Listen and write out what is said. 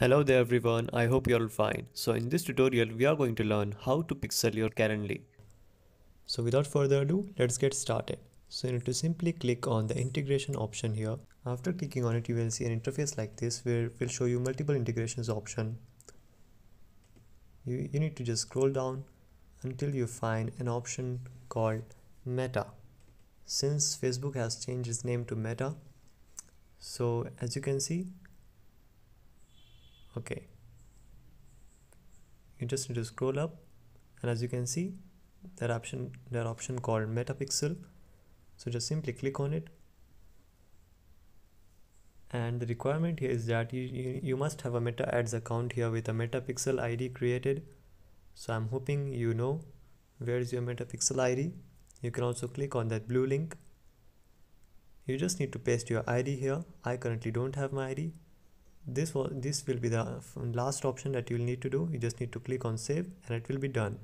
Hello there everyone, I hope you're all fine. So in this tutorial we are going to learn how to pixel your Calendly. So without further ado, let's get started. So you need to simply click on the integration option here. After clicking on it you will see an interface like this where it will show you multiple integrations option. You, you need to just scroll down until you find an option called Meta. Since Facebook has changed its name to Meta, so as you can see okay. You just need to scroll up and as you can see that option that option called metapixel. So just simply click on it. And the requirement here is that you, you, you must have a meta ads account here with a metapixel id created. So i'm hoping you know where is your metapixel id you can also click on that blue link. You just need to paste your id here. I currently don't have my id this was this will be the um, last option that you will need to do. You just need to click on save and it will be done